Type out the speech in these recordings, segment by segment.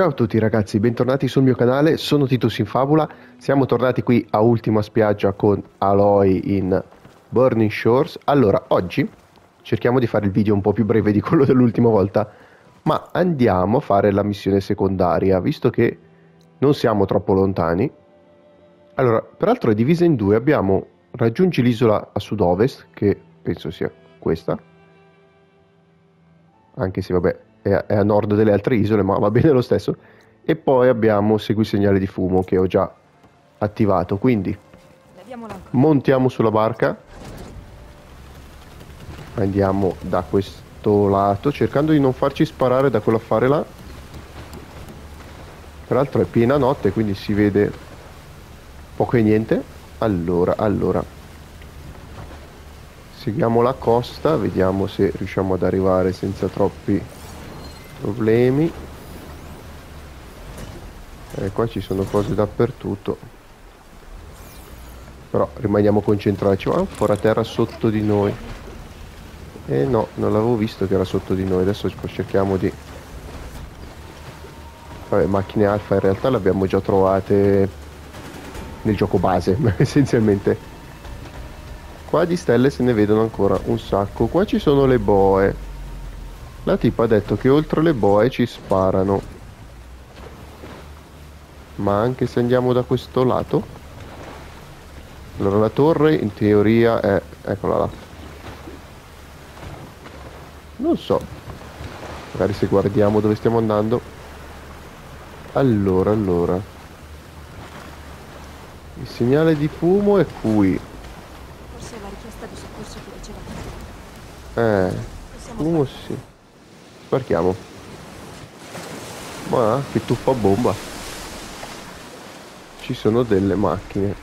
Ciao a tutti ragazzi, bentornati sul mio canale, sono Titus in Fabula, siamo tornati qui a Ultima Spiaggia con Aloy in Burning Shores. Allora, oggi cerchiamo di fare il video un po' più breve di quello dell'ultima volta, ma andiamo a fare la missione secondaria, visto che non siamo troppo lontani. Allora, peraltro è divisa in due, abbiamo raggiungi l'isola a sud-ovest, che penso sia questa, anche se vabbè è, è a nord delle altre isole, ma va bene lo stesso. E poi abbiamo segui segnale di fumo che ho già attivato. Quindi montiamo sulla barca. Andiamo da questo lato, cercando di non farci sparare da quell'affare là. Peraltro è piena notte, quindi si vede poco e niente. Allora, allora. Seguiamo la costa, vediamo se riusciamo ad arrivare senza troppi problemi. E eh, qua ci sono cose dappertutto. Però rimaniamo concentrati c'è un terra sotto di noi. E eh no non l'avevo visto che era sotto di noi adesso cerchiamo di vabbè macchine alfa in realtà le abbiamo già trovate nel gioco base essenzialmente. Qua di stelle se ne vedono ancora un sacco. Qua ci sono le boe la tipa ha detto che oltre le boe ci sparano. Ma anche se andiamo da questo lato? Allora la torre in teoria è... eccola là. Non so. Magari se guardiamo dove stiamo andando. Allora, allora. Il segnale di fumo è qui. Forse è la richiesta di soccorso che ricevete. Eh, fumo sì. Sparchiamo. Ma che tuffa bomba. Ci sono delle macchine.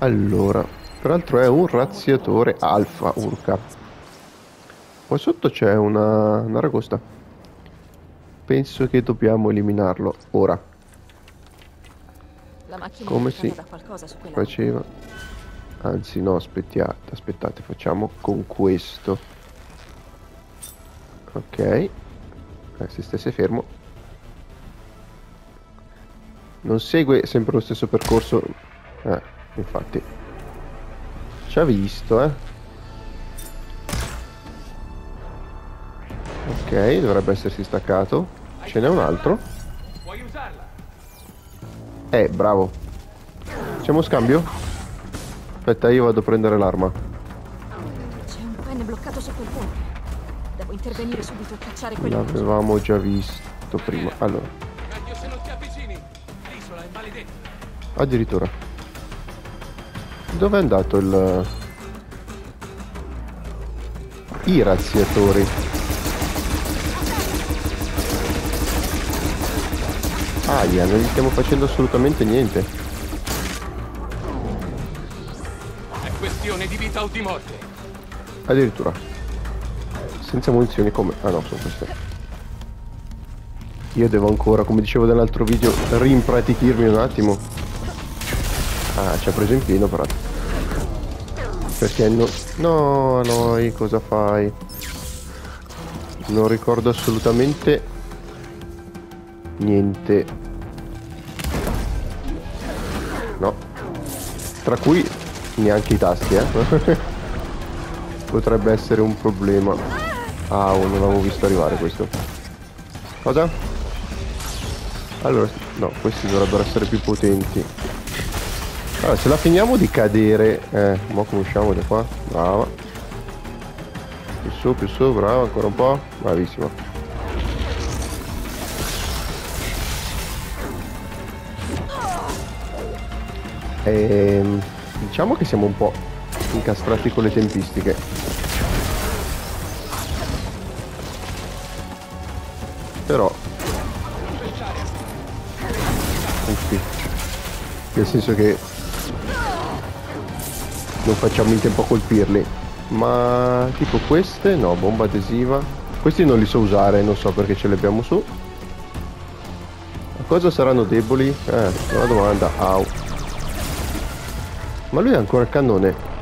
Allora, peraltro è un razziatore alfa urca. Qua sotto c'è una, una ragosta. Penso che dobbiamo eliminarlo ora. Come si faceva? Anzi no, aspettate, aspettate, facciamo con questo. Ok. Eh, se stesse fermo. Non segue sempre lo stesso percorso. Eh, infatti. Ci ha visto, eh. Ok, dovrebbe essersi staccato. Ce n'è un altro. Eh, bravo. Facciamo scambio? Aspetta, io vado a prendere l'arma. Intervenire subito e cacciare quello. L'avevamo già visto prima. Allora. Addirittura. Dove è andato il... I razziatori? Aia, non gli stiamo facendo assolutamente niente. È questione di vita o di morte. Addirittura. Senza munizioni come... Ah no, sono queste. Io devo ancora, come dicevo nell'altro video, rimpratichirmi un attimo. Ah, ci ha preso in pieno però. Perché no... No, noi, cosa fai? Non ricordo assolutamente niente. No. Tra cui neanche i tasti, eh. Potrebbe essere un problema. Ah, oh, non l'avevo visto arrivare questo. Cosa? Allora, no, questi dovrebbero essere più potenti. Allora, se la finiamo di cadere... Eh, mo come usciamo da qua? Brava. Più su, più su, brava, ancora un po'. Bravissima. Ehm, diciamo che siamo un po' incastrati con le tempistiche. Però... Uffi. Nel senso che... Non facciamo in tempo a colpirli. Ma tipo queste? No, bomba adesiva. Questi non li so usare, non so perché ce li abbiamo su. A cosa saranno deboli? Eh, una domanda. Au. Ma lui ha ancora il cannone.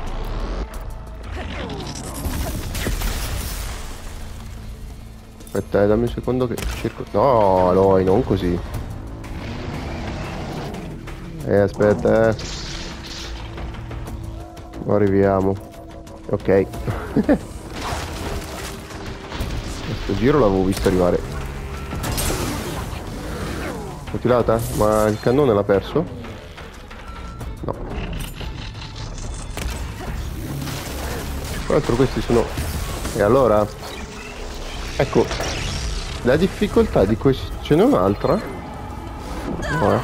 Aspetta, eh, dammi un secondo che cerco... No, Aloy, non così. Eh, aspetta, eh. Arriviamo. Ok. Questo giro l'avevo visto arrivare. Mutilata? Ma il cannone l'ha perso? No. Tra l'altro questi sono... E allora? Ecco, la difficoltà di questo... Ce n'è un'altra? No, eh.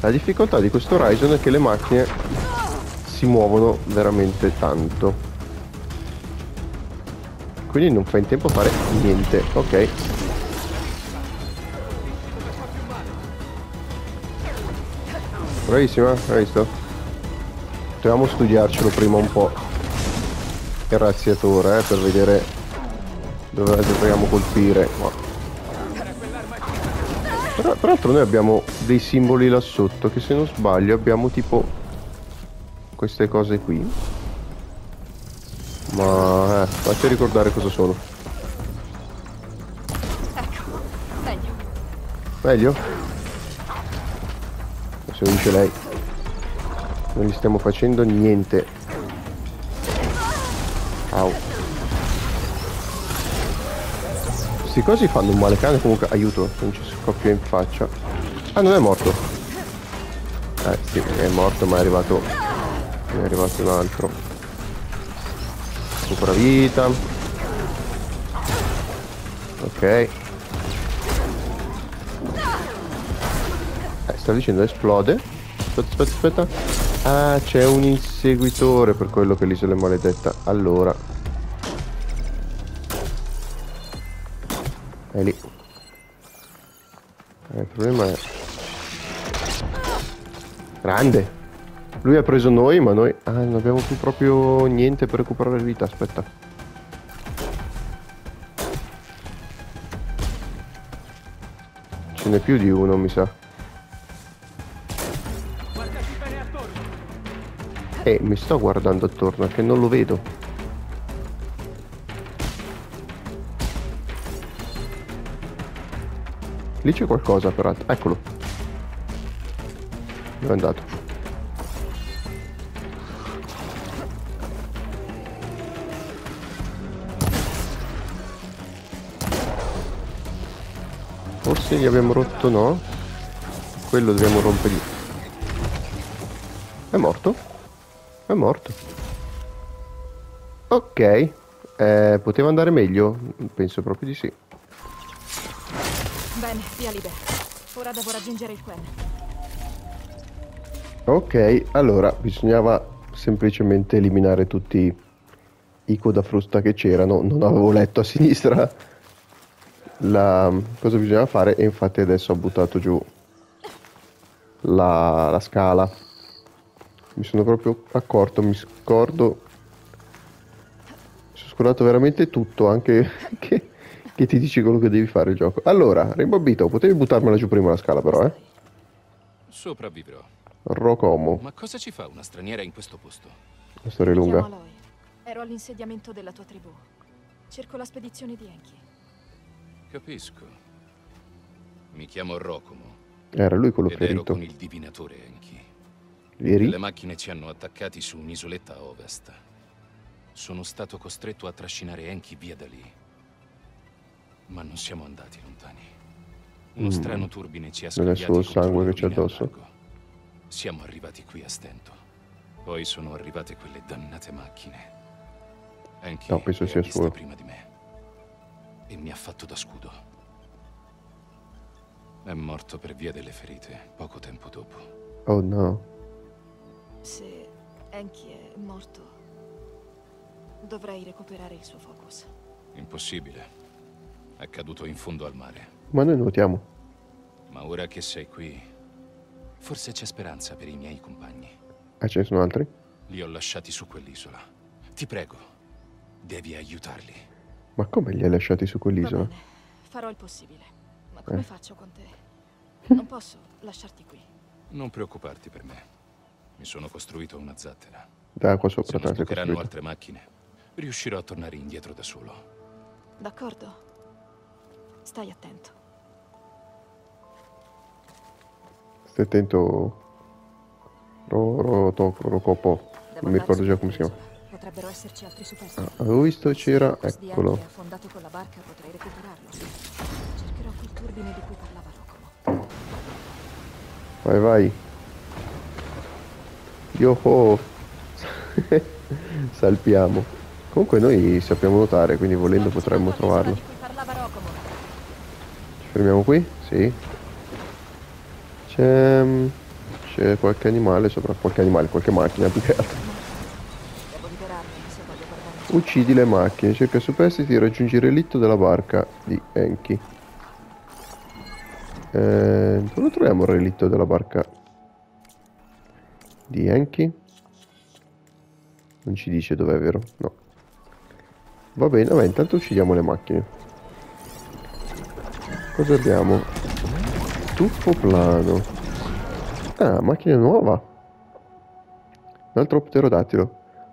La difficoltà di questo Horizon è che le macchine si muovono veramente tanto. Quindi non fa in tempo a fare niente. Ok. Bravissima, hai visto? Dobbiamo studiarcelo prima un po'. Il razziatore, eh, per vedere dove dobbiamo colpire. Tra, l'altro noi abbiamo dei simboli là sotto che se non sbaglio abbiamo tipo queste cose qui. Ma eh, faccio ricordare cosa sono. Meglio. Meglio? Adesso dice lei. Non gli stiamo facendo niente. Questi cosi fanno un male cane comunque. Aiuto, non ci scoppia in faccia. Ah, non è morto. Eh, sì, è morto, ma è arrivato... È arrivato un altro. Recupera vita. Ok. Eh, sta dicendo esplode. Aspetta, aspetta, aspetta. Ah, c'è un inseguitore per quello che l'isola è maledetta. Allora. È lì. Eh, il problema è... Grande. Lui ha preso noi, ma noi... Ah, non abbiamo più proprio niente per recuperare vita. Aspetta. Ce n'è più di uno, mi sa. Eh, mi sto guardando attorno, che non lo vedo. Lì c'è qualcosa peraltro. Eccolo. Dove è andato? Forse gli abbiamo rotto no? Quello dobbiamo rompergli. È morto? È morto. Ok. Eh, poteva andare meglio? Penso proprio di sì. Bene, via libera. Ora devo raggiungere il Quen. Ok, allora bisognava semplicemente eliminare tutti i codafrusta che c'erano. Non avevo letto a sinistra la, cosa bisognava fare e infatti adesso ho buttato giù la, la scala. Mi sono proprio accorto, mi scordo. Mi sono scordato veramente tutto, anche che, che ti dici quello che devi fare il gioco. Allora, Rainbow Bito, potevi buttarmela giù prima la scala però, eh? Sopravvivrò. Rocomo, Ma cosa ci fa una straniera in questo posto? la storia è lunga. Ero all'insediamento della tua tribù. Cerco la spedizione di Enki. Capisco. Mi chiamo Rocomo Era lui quello ed ero ferito. con il divinatore Enki. Veri? Le macchine ci hanno attaccati su un'isoletta a ovest. Sono stato costretto a trascinare Enki via da lì. Ma non siamo andati lontani. Uno Mm. strano turbine ci ha Non è solo il sangue che c'è addosso? Siamo arrivati qui a stento. Poi sono arrivate quelle dannate macchine. Enki No, penso sia suo. prima di me. E mi ha fatto da scudo. È morto per via delle ferite, poco tempo dopo. Oh no. Se Enki è morto, dovrei recuperare il suo focus. Impossibile. È caduto in fondo al mare. Ma noi nuotiamo. Ma ora che sei qui, forse c'è speranza per i miei compagni. Ah, ce ne sono altri? Li ho lasciati su quell'isola. Ti prego, devi aiutarli. Ma come li hai lasciati su quell'isola? farò il possibile. Ma come Eh. faccio con te? Non posso lasciarti qui. Non preoccuparti per me. Mi sono costruito una zattera. Da qua Se sopra non tanto costruito. altre macchine, riuscirò a tornare indietro da solo. D'accordo. Stai attento. Stai attento. Ro, ro, rocopo. Non mi ricordo già come si chiama. Potrebbero esserci altri superstiti. Ah, avevo visto c'era, eccolo. Affondato con la barca, potrei recuperarlo. Cercherò quel turbine di cui parlava Rocomo. Vai, vai. Yo Salpiamo. Comunque noi sappiamo nuotare, quindi volendo potremmo trovarlo. di cui parlava Rocomo. Ci fermiamo qui? Sì. C'è... C'è qualche animale sopra... Qualche animale, qualche macchina più che altro. Uccidi le macchine, cerca superstiti e raggiungi il relitto della barca di Enki. Eh, dove troviamo il relitto della barca di Enki? Non ci dice dov'è, vero? No. Va bene, vabbè, intanto uccidiamo le macchine. Cosa abbiamo? Tuffo plano. Ah, macchina nuova. Un altro pterodattilo.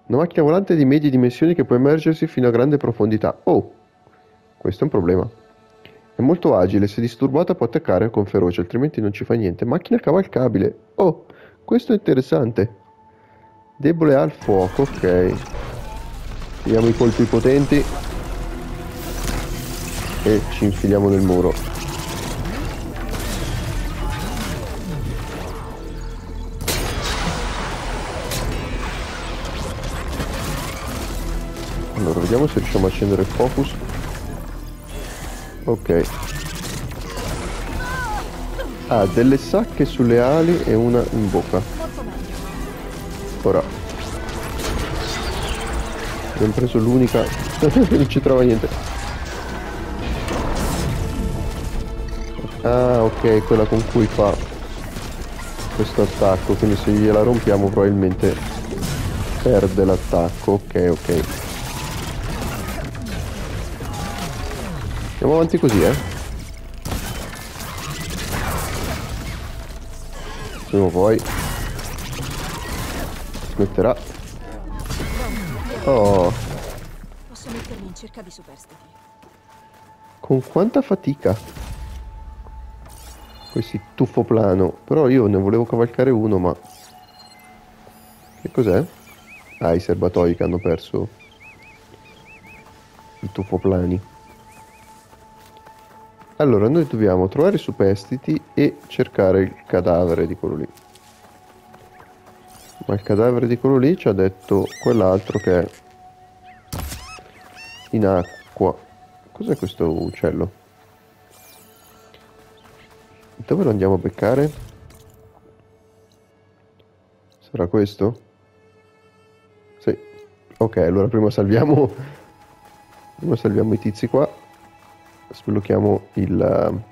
Una macchina volante di medie dimensioni che può immergersi fino a grande profondità. Oh, questo è un problema. È molto agile, se disturbata può attaccare con ferocia, altrimenti non ci fa niente. Macchina cavalcabile. Oh, questo è interessante. Debole al fuoco, ok. Diamo i colpi potenti. E ci infiliamo nel muro. Allora, vediamo se riusciamo a accendere il focus. Ok. Ha delle sacche sulle ali e una in bocca. Ora. Abbiamo preso l'unica. non ci trova niente. Ah, ok, quella con cui fa questo attacco. Quindi se gliela rompiamo probabilmente perde l'attacco. Ok, ok. Andiamo avanti così, eh. Prima o poi smetterà. Oh, Posso mettermi in cerca di superstiti. con quanta fatica. Questi tuffo plano. Però io ne volevo cavalcare uno, ma... Che cos'è? Ah, i serbatoi che hanno perso i tuffo plani. Allora, noi dobbiamo trovare i superstiti e cercare il cadavere di quello lì. Ma il cadavere di quello lì ci ha detto quell'altro che è in acqua. Cos'è questo uccello? Dove lo andiamo a beccare? Sarà questo? Sì. Ok, allora prima salviamo... Prima salviamo i tizi qua. Sblocchiamo il...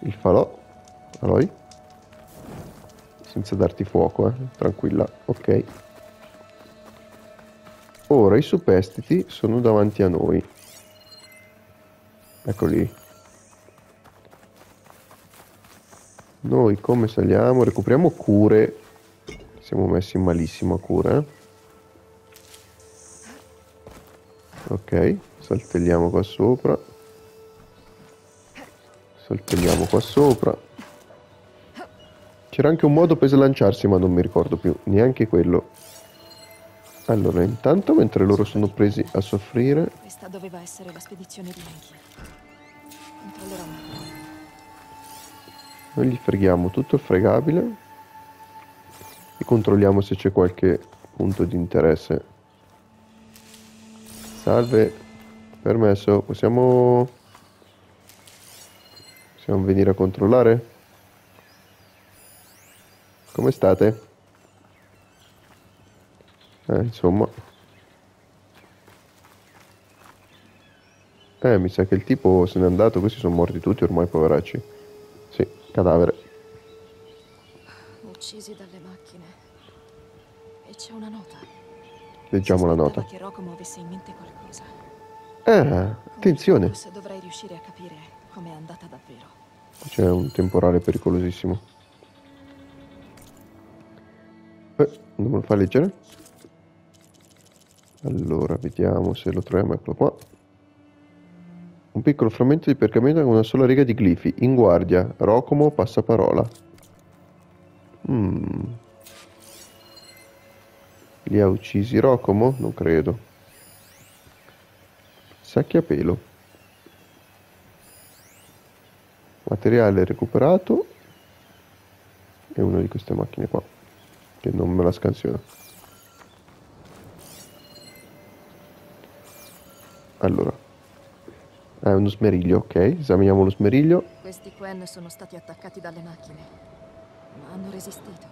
Il falò. Aloy. Senza darti fuoco, eh. Tranquilla. Ok. Ora i superstiti sono davanti a noi. Eccoli. Noi come saliamo? Recuperiamo cure. Siamo messi malissimo a cure. eh. Ok, saltelliamo qua sopra. Saltelliamo qua sopra. C'era anche un modo per slanciarsi, ma non mi ricordo più. Neanche quello. Allora, intanto mentre loro sono presi a soffrire, Questa doveva essere la spedizione di Enki. Controllerò noi gli freghiamo tutto il fregabile e controlliamo se c'è qualche punto di interesse. Salve, permesso, possiamo... Possiamo venire a controllare? Come state? Eh, insomma. Eh, mi sa che il tipo se n'è andato, questi sono morti tutti ormai, poveracci. Sì, cadavere. Uccisi dalle macchine. E c'è una nota. Leggiamo la nota. che Rocomo avesse in mente qualcosa. Ah, attenzione. Focus dovrei riuscire a capire com'è andata davvero. C'è un temporale pericolosissimo. Eh, non me lo fa leggere? Allora, vediamo se lo troviamo, eccolo qua. Un piccolo frammento di pergamento con una sola riga di glifi. In guardia, Rocomo, passaparola. Mm. Li ha uccisi Rocomo? Non credo. Sacchi a pelo. Materiale recuperato. E una di queste macchine qua. Che non me la scansiona. Allora. È uno smeriglio, ok. Esaminiamo lo smeriglio. Questi Quen sono stati attaccati dalle macchine, ma hanno resistito.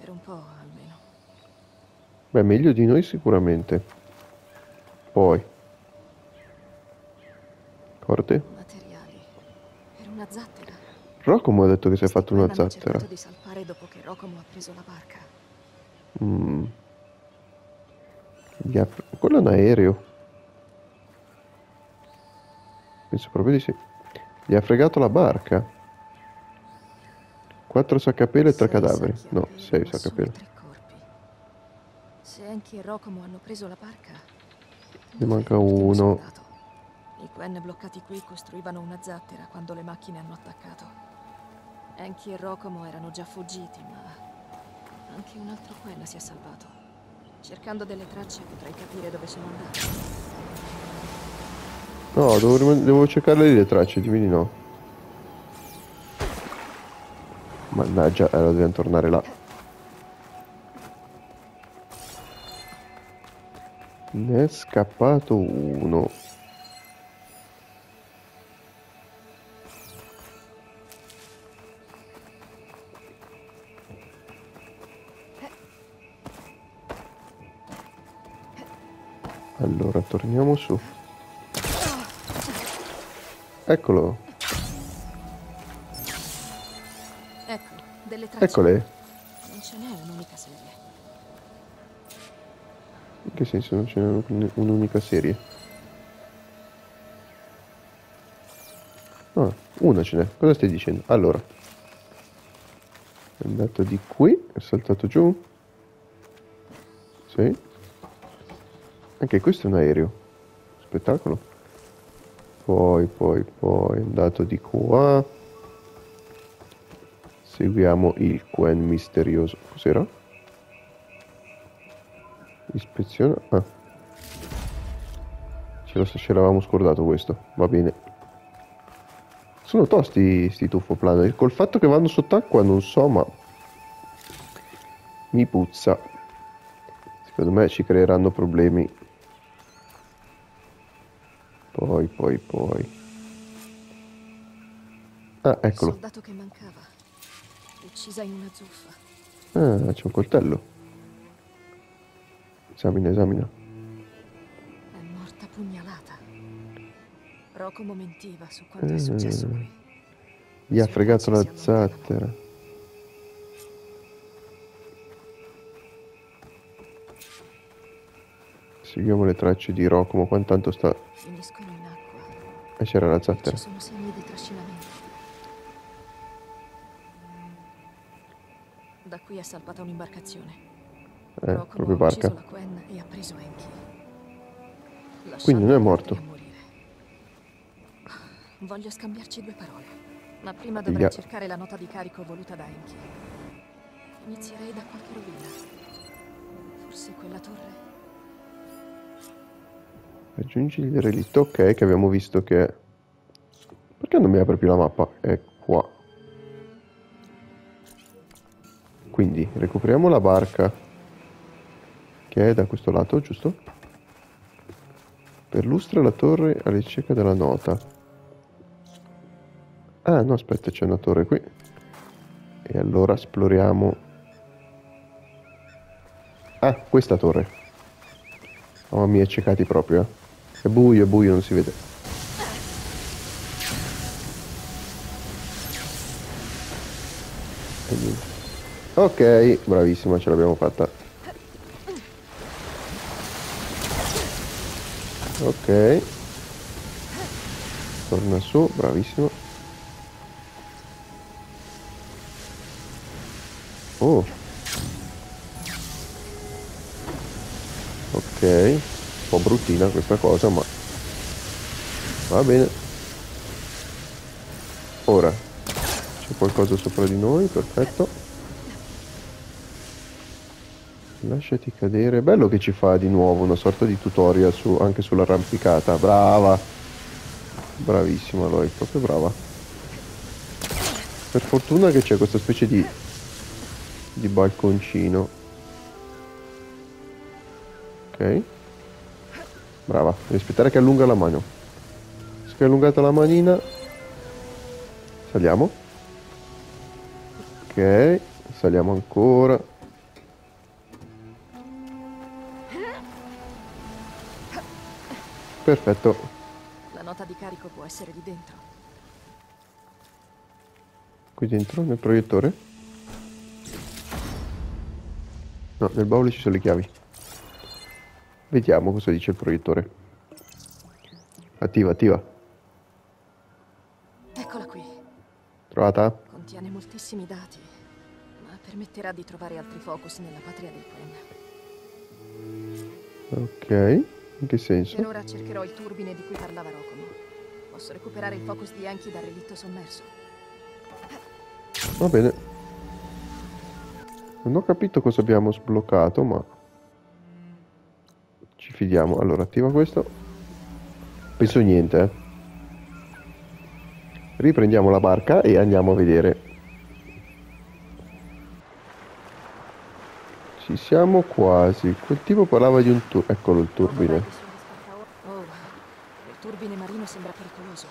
Per un po' almeno. Beh, meglio di noi sicuramente. Poi. Corde. Materiali. Per una zattera. Rocomo ha detto che si è fatto una zattera. cercato di salpare dopo che Rocomo ha preso la barca. Mm. Quello è un aereo. Penso proprio di sì. Gli ha fregato la barca. Quattro saccapele e tre cadaveri. No, sei corpi. Se Enki e Rocomo hanno preso la barca... Ne manca uno. I Quen bloccati qui costruivano una zattera quando le macchine hanno attaccato. Enki e Rocomo erano già fuggiti, ma anche un altro Quen si è salvato. Cercando delle tracce potrei capire dove sono andati. No, devo, rim- devo cercare lì le tracce, dimmi di no. Mannaggia, allora dobbiamo tornare là. Ne è scappato uno. Allora, torniamo su. Eccolo. Ecco, delle tracce. Eccole. Non ce n'è un'unica serie. In che senso non c'è un- un'unica serie? Ah, una ce n'è. Cosa stai dicendo? Allora. È andato di qui, è saltato giù. Sì. Anche questo è un aereo. Spettacolo. Poi, poi, poi, andato di qua. Seguiamo il Quen misterioso. Cos'era? Ispezione. Ah. Ce, l'avevamo scordato questo. Va bene. Sono tosti sti tuffo E Col fatto che vanno sott'acqua non so, ma... Mi puzza. Secondo me ci creeranno problemi. Poi, poi, poi. Ah, eccolo. soldato che mancava. Uccisa in una zuffa. Ah, c'è un coltello. Esamina, esamina. È morta pugnalata. Rocomo mentiva su quanto è Mm. successo qui. Gli ha fregato la zattera. Seguiamo le tracce di Rocomo. Quantanto sta... Finiscono in acqua. E c'era la Ci zattera. sono segni di trascinamento. Da qui è salpata un'imbarcazione. Eh, Rocomo proprio barca. la Quen e ha preso Enki. Quindi non è morto. Voglio scambiarci due parole. Ma prima dovrei cercare la nota di carico voluta da Enki. Inizierei da qualche rovina. Forse quella torre? Aggiungi il relitto. Ok, che abbiamo visto che... Perché non mi apre più la mappa? È qua. Quindi, recuperiamo la barca. Che è da questo lato, giusto? Perlustra la torre alla ricerca della nota. Ah, no, aspetta, c'è una torre qui. E allora esploriamo... Ah, questa torre. Mamma mia, ciecati proprio, eh. È buio, è buio, non si vede. Ok, bravissima, ce l'abbiamo fatta. Ok. Torna su, bravissimo. Oh. Ok. Po' bruttina questa cosa, ma va bene. Ora c'è qualcosa sopra di noi, perfetto. Lasciati cadere. Bello che ci fa di nuovo una sorta di tutorial su, anche sull'arrampicata. Brava. Bravissima Loi, proprio brava. Per fortuna che c'è questa specie di, di balconcino. Ok. Brava, devi aspettare che allunga la mano. Se è allungata la manina. Saliamo. Ok, saliamo ancora. Perfetto. La nota di carico può essere lì dentro. Qui dentro, nel proiettore? No, nel baule ci sono le chiavi. Vediamo cosa dice il proiettore. Attiva, attiva. Eccola qui. Trovata? Contiene moltissimi dati, ma permetterà di trovare altri focus nella patria dei Quen. Ok. In che senso? Per ora cercherò il turbine di cui parlava Rocomo. Posso recuperare il focus di Enki dal relitto sommerso. Va bene. Non ho capito cosa abbiamo sbloccato, ma... Fidiamo. Allora, attiva questo. Penso niente, eh. Riprendiamo la barca e andiamo a vedere. Ci siamo quasi. Quel tipo parlava di un tur... Eccolo il turbine. Oh, il turbine marino sembra pericoloso.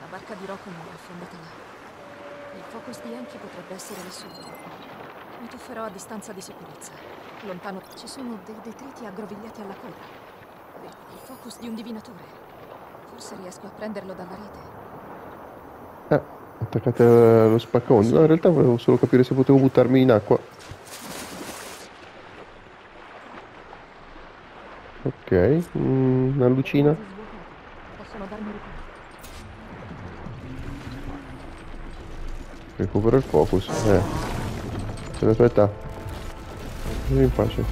La barca di Rocomo è affondata là. Il focus di Enki potrebbe essere lì sotto. Mi tufferò a distanza di sicurezza. Lontano ci sono dei detriti aggrovigliati alla coda. Il focus di un divinatore. Forse riesco a prenderlo dalla rete. Eh, attaccate allo spaccone. No, in realtà volevo solo capire se potevo buttarmi in acqua. Ok, mm, una lucina. Possono darmi ricordo. Recupero il focus. Eh. Aspetta, aspetta. Vieni in pace.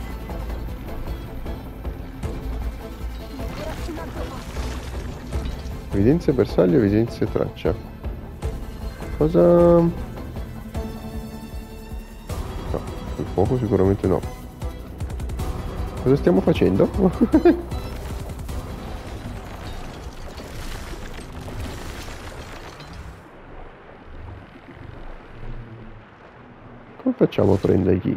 Evidenze bersaglio, evidenze traccia. Cosa... No, il fuoco sicuramente no. Cosa stiamo facendo? facciamo prendergli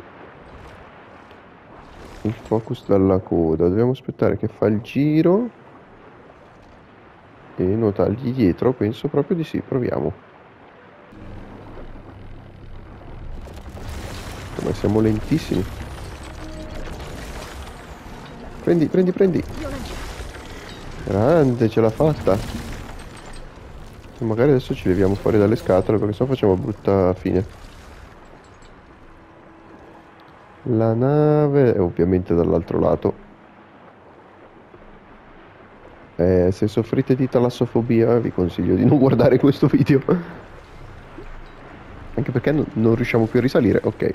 il focus dalla coda? Dobbiamo aspettare che fa il giro e nuotargli dietro. Penso proprio di sì, proviamo. Ma siamo lentissimi. Prendi, prendi, prendi. Grande, ce l'ha fatta. E magari adesso ci leviamo fuori dalle scatole perché sennò facciamo brutta fine. La nave è ovviamente dall'altro lato. Eh, se soffrite di talassofobia vi consiglio di non guardare questo video. Anche perché non, non riusciamo più a risalire. Ok.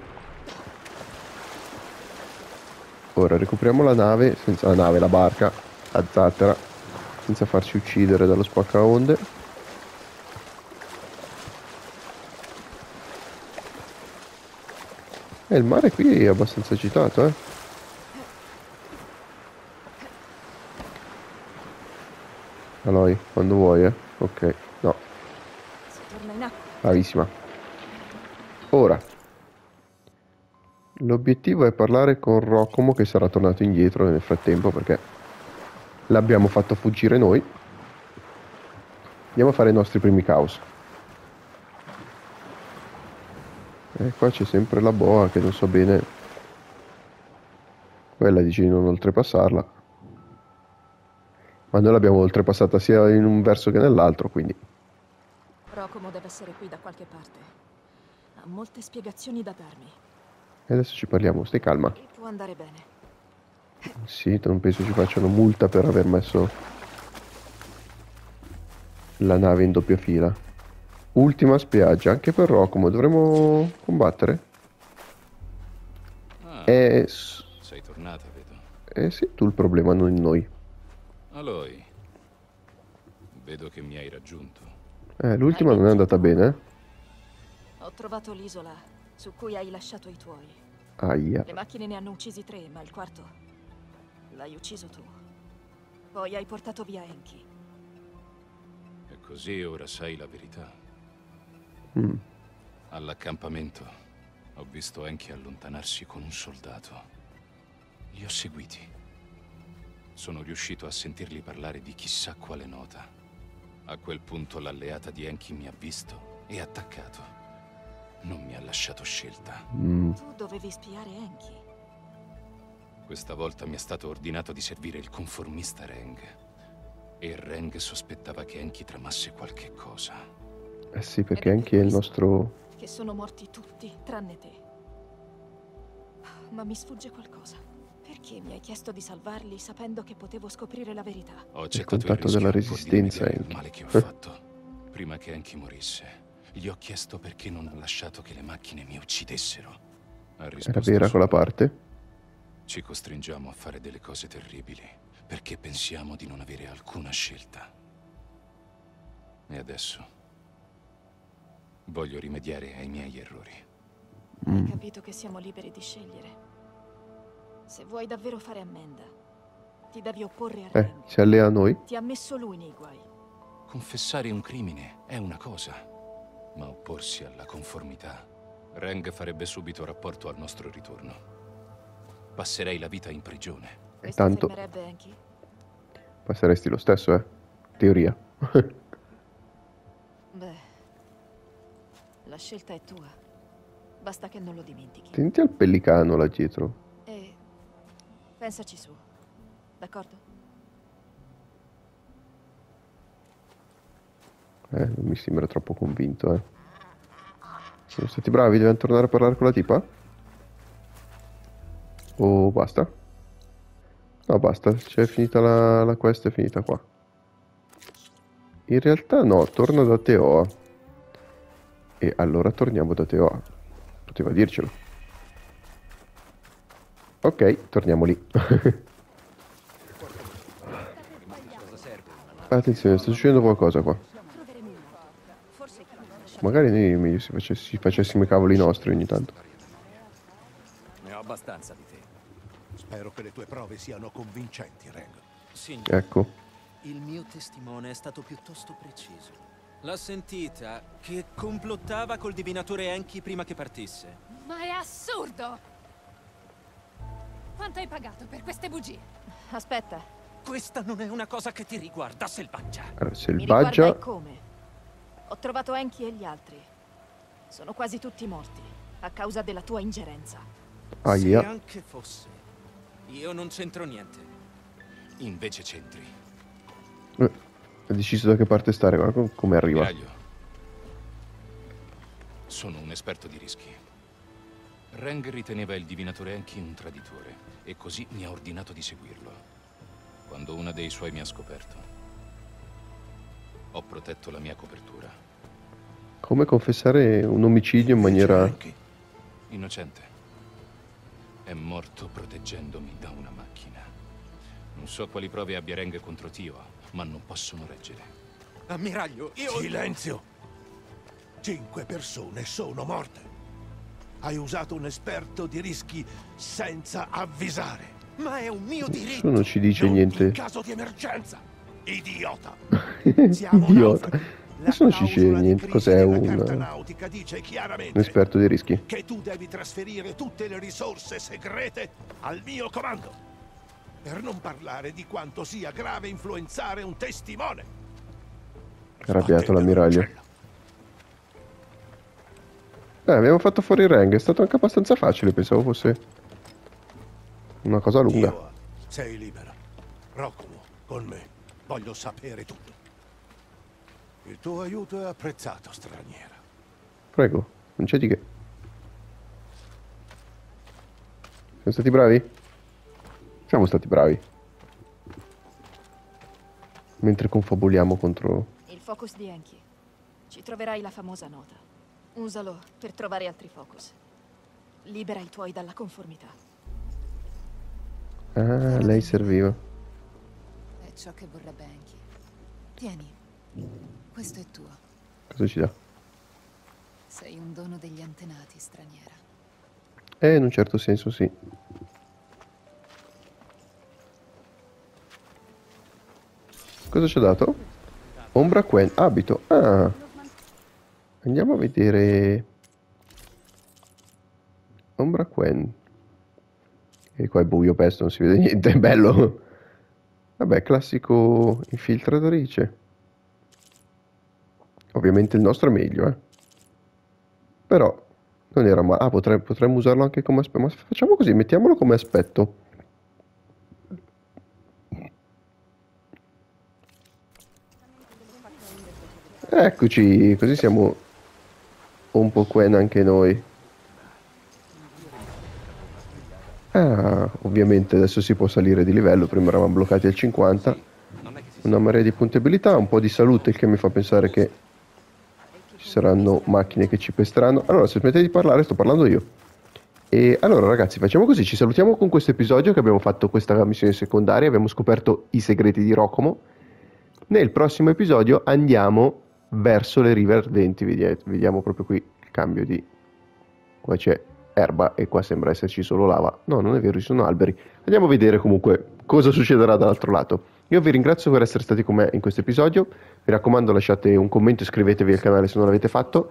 Ora recuperiamo la nave, senza la nave, la barca, a zattera, senza farci uccidere dallo spaccaonde. E il mare qui è abbastanza agitato, eh. Aloy, quando vuoi, eh. Ok, no, Si torna in acqua. bravissima. Ora, l'obiettivo è parlare con Roccomo che sarà tornato indietro nel frattempo perché l'abbiamo fatto fuggire noi. Andiamo a fare i nostri primi caos. E qua c'è sempre la boa che non so bene. Quella dice di non oltrepassarla. Ma noi l'abbiamo oltrepassata sia in un verso che nell'altro, quindi Rocomo deve essere qui da qualche parte. Ha molte spiegazioni da darmi. E adesso ci parliamo, stai calma. E può andare bene. Sì, non penso ci facciano multa per aver messo la nave in doppia fila. Ultima spiaggia, anche per Rocomo, dovremmo combattere? Ah, s- sei tornata, vedo. Eh sì, tu il problema, non noi. Aloy, vedo che mi hai raggiunto. Eh, l'ultima non è andata bene, eh? Ho trovato l'isola su cui hai lasciato i tuoi. Aia. Le macchine ne hanno uccisi tre, ma il quarto l'hai ucciso tu. Poi hai portato via Enki. E così ora sai la verità. Mm. All'accampamento ho visto Enki allontanarsi con un soldato. Li ho seguiti. Sono riuscito a sentirli parlare di chissà quale nota. A quel punto l'alleata di Enki mi ha visto e attaccato. Non mi ha lasciato scelta. Mm. Tu dovevi spiare Enki. Questa volta mi è stato ordinato di servire il conformista Reng. E Reng sospettava che Enki tramasse qualche cosa. Eh sì, perché anche il nostro... Che sono morti tutti, tranne te. Ma mi sfugge qualcosa. Perché mi hai chiesto di salvarli sapendo che potevo scoprire la verità? Ho il contatto della pur di resistenza, al Enki. male che ho fatto. Prima che Enki morisse, gli ho chiesto perché non ha lasciato che le macchine mi uccidessero. Ha Era vera quella parte? Ci costringiamo a fare delle cose terribili perché pensiamo di non avere alcuna scelta. E adesso voglio rimediare ai miei errori. Mm. Hai capito che siamo liberi di scegliere. Se vuoi davvero fare ammenda, ti devi opporre a Eh, Reng. si allea a noi? Ti ha messo lui nei guai. Confessare un crimine è una cosa, ma opporsi alla conformità. Reng farebbe subito rapporto al nostro ritorno. Passerei la vita in prigione. Questo Tanto-? Passeresti lo stesso, eh? Teoria. la scelta è tua. Basta che non lo dimentichi. Attenti al pellicano là dietro. E pensaci su, d'accordo? Eh, non mi sembra troppo convinto, eh. Sono stati bravi, dobbiamo tornare a parlare con la tipa? O basta? No, basta, c'è finita la, la quest, è finita qua. In realtà no, torna da Teoa. E allora torniamo da Teoa. Poteva dircelo. Ok, torniamo lì. Attenzione, sta succedendo qualcosa qua. Magari noi meglio si facessi, facessimo i cavoli nostri ogni tanto. Ne ho abbastanza di te. Spero che le tue prove siano convincenti. Signore, Ecco. il mio testimone è stato piuttosto preciso. L'ha sentita che complottava col divinatore Enki prima che partisse. Ma è assurdo! Quanto hai pagato per queste bugie? Aspetta, Questa non è una cosa che ti riguarda, selvaggia. Allora, mi selvaggia. e come. Ho trovato Enki e gli altri. Sono quasi tutti morti, a causa della tua ingerenza. Se Aia. anche fosse. Io non c'entro niente. Invece c'entri. Eh, ha deciso da che parte stare, guarda com- come arriva. Miraglio. Sono un esperto di rischi. Reng riteneva il divinatore Enki un traditore e così mi ha ordinato di seguirlo. Quando una dei suoi mi ha scoperto, ho protetto la mia copertura. Come confessare un omicidio in maniera... Innocente. È morto proteggendomi da una macchina. Non so quali prove abbia Reng contro Tio, ma non possono reggere. Ammiraglio, io... Silenzio! Cinque persone sono morte. Hai usato un esperto di rischi senza avvisare. Ma è un mio diritto. Nessuno ci dice Non niente. In caso di emergenza. Idiota. Siamo Idiota. Nessuno ci dice niente. Cos'è un, carta un nautica dice chiaramente esperto di rischi? che tu devi trasferire tutte le risorse segrete al mio comando. Per non parlare di quanto sia grave influenzare un testimone. Arrabbiato l'ammiraglio. Eh, abbiamo fatto fuori il Rang, è stato anche abbastanza facile, pensavo fosse una cosa lunga. Io, sei libera. Roccolo, con me. Voglio sapere tutto. Il tuo aiuto è apprezzato, straniera. Prego, non c'è di che. Siamo stati bravi? Siamo stati bravi. Mentre confabuliamo contro... Il focus di Enki. Ci troverai la famosa nota. Usalo per trovare altri focus. Libera i tuoi dalla conformità. Ah, lei serviva. È ciò che vorrebbe Anki. Tieni, questo è tuo. Cosa ci dà? Sei un dono degli antenati, straniera. Eh, in un certo senso sì. Cosa ci ha dato? Ombra Quen, abito. Ah. Andiamo a vedere... Ombra Quen. E qua è buio pesto, non si vede niente, è bello. Vabbè, classico infiltratrice. Ovviamente il nostro è meglio, eh. Però non era male. Ah, potremmo, potremmo usarlo anche come aspetto. Ma facciamo così, mettiamolo come aspetto. Eccoci, così siamo un po' quen anche noi. Ah, ovviamente adesso si può salire di livello, prima eravamo bloccati al 50. Una marea di puntabilità, un po' di salute, il che mi fa pensare che ci saranno macchine che ci pesteranno. Allora, se smettete di parlare, sto parlando io. E allora ragazzi, facciamo così, ci salutiamo con questo episodio che abbiamo fatto questa missione secondaria, abbiamo scoperto i segreti di Rocomo. Nel prossimo episodio andiamo verso le rive ardenti, vediamo proprio qui il cambio di... Qua c'è erba e qua sembra esserci solo lava. No, non è vero, ci sono alberi. Andiamo a vedere comunque cosa succederà dall'altro lato. Io vi ringrazio per essere stati con me in questo episodio. Mi raccomando, lasciate un commento, iscrivetevi al canale se non l'avete fatto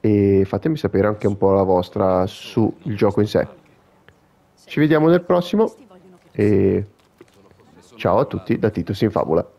e fatemi sapere anche un po' la vostra sul gioco in sé. Ci vediamo nel prossimo e ciao a tutti da Titus in Fabula.